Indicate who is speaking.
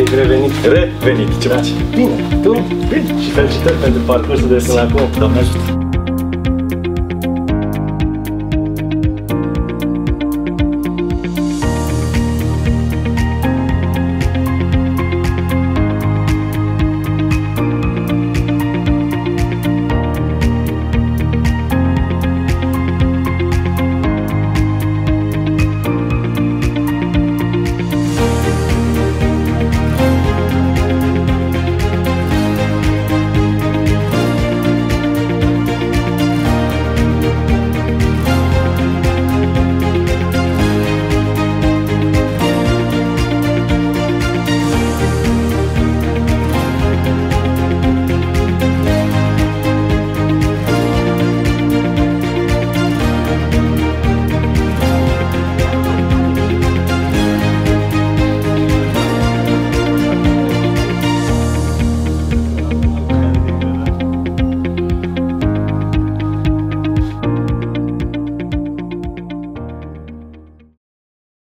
Speaker 1: ai revenit.
Speaker 2: Revenit, ce
Speaker 1: Da.
Speaker 2: faci?
Speaker 1: Bine, tu?
Speaker 2: Bine.
Speaker 1: Și felicitări pentru parcursul de până acum.
Speaker 2: Doamne ajută.